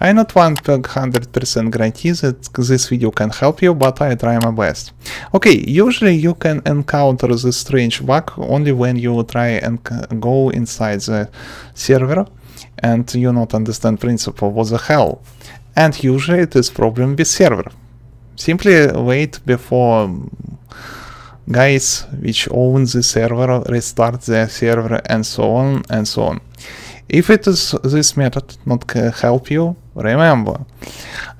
I not want 100% guarantee that this video can help you, but I try my best. Okay, usually you can encounter this strange bug only when you try and go inside the server and you not understand principle what the hell. And usually it is problem with server. Simply wait before um, guys which own the server restart the server and so on and so on. If it is this method not help you, remember,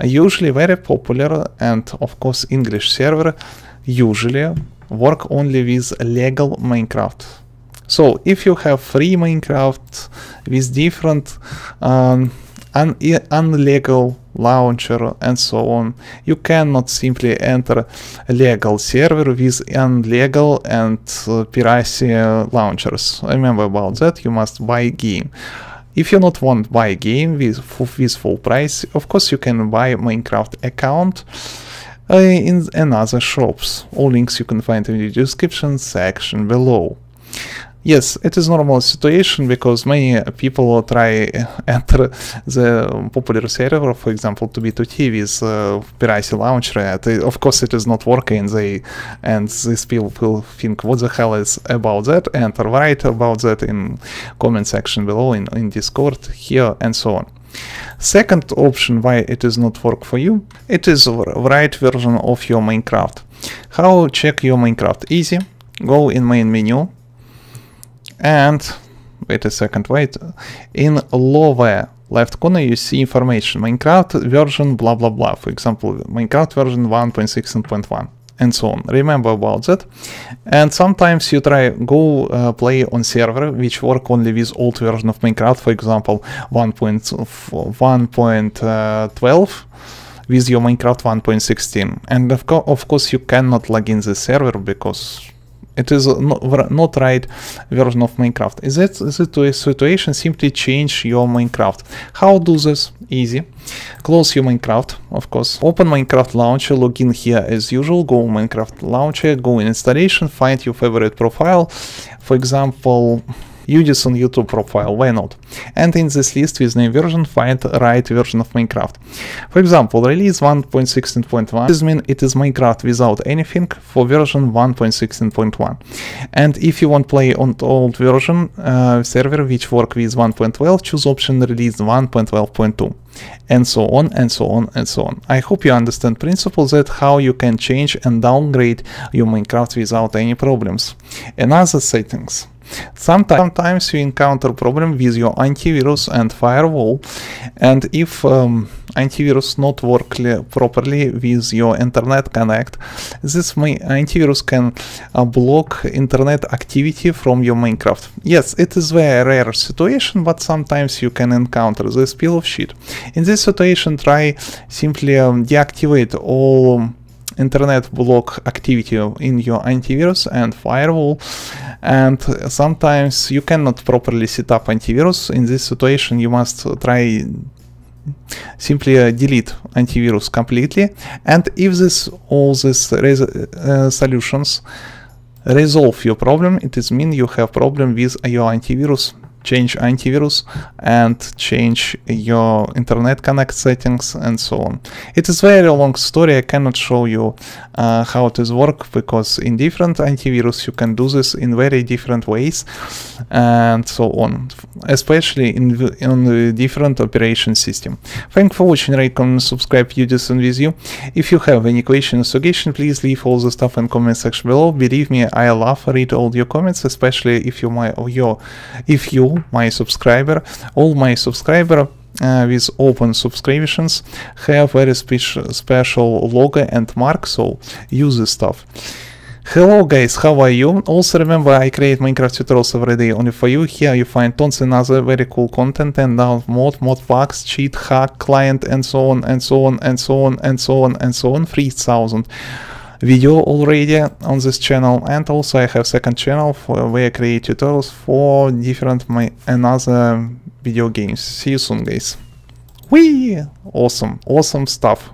usually very popular and of course English server usually work only with legal Minecraft. So if you have free Minecraft with different um, un unlegal launcher and so on. You cannot simply enter a legal server with illegal and uh, piracy launchers. Remember about that, you must buy game. If you not want buy a game with, with full price, of course you can buy Minecraft account uh, in another shops. All links you can find in the description section below. Yes, it is normal situation because many people try enter the popular server, for example, 2b2t with uh, Piracy Launcher. Of course, it is not working. They and these people think, what the hell is about that? And write about that in comment section below in, in Discord here and so on. Second option why it is not work for you, it is right version of your Minecraft. How check your Minecraft? Easy. Go in main menu, and wait a second, wait, in lower left corner you see information, Minecraft version blah blah blah, for example, Minecraft version 1.16.1 and so on. Remember about that. And sometimes you try go uh, play on server which work only with old version of Minecraft, for example 1.12 with your Minecraft 1.16 and of, co of course you cannot log in the server because it is not, not right version of Minecraft. Is that the situation? Simply change your Minecraft. How do this? Easy. Close your Minecraft, of course. Open Minecraft launcher, log in here as usual. Go Minecraft launcher, go in installation, find your favorite profile. For example, use on YouTube profile, why not? And in this list with name version, find right version of Minecraft. For example, release 1.16.1, this means it is Minecraft without anything for version 1.16.1. And if you want play on old version uh, server which work with 1.12, choose option release 1.12.2 and so on and so on and so on. I hope you understand principles that how you can change and downgrade your Minecraft without any problems. Another settings. Sometimes you encounter problem with your antivirus and firewall and if um, antivirus not work properly with your internet connect, this antivirus can uh, block internet activity from your Minecraft. Yes, it is very rare situation, but sometimes you can encounter this pill of shit. In this situation, try simply um, deactivate all internet block activity in your antivirus and firewall and sometimes you cannot properly set up antivirus in this situation you must try simply uh, delete antivirus completely. And if this all these uh, solutions resolve your problem it is mean you have problem with your antivirus change antivirus and change your internet connect settings and so on. It is very long story, I cannot show you uh, how it is work because in different antivirus you can do this in very different ways and so on, especially in, in the different operation system. Thank for watching, rate, comment, subscribe, Udisen with you. If you have any questions or suggestions, please leave all the stuff in comment section below. Believe me, I love read all your comments, especially if you my or your if you my subscriber, all my subscriber uh, with open subscriptions have very spe special logo and mark, so use this stuff. Hello guys, how are you? Also remember I create Minecraft tutorials every day only for you. Here you find tons and other very cool content and now mod, mod packs, cheat, hack, client and so on and so on and so on and so on and so on. 3000 video already on this channel and also I have second channel for where I create tutorials for different my another video games. See you soon guys. Whee! Awesome, awesome stuff.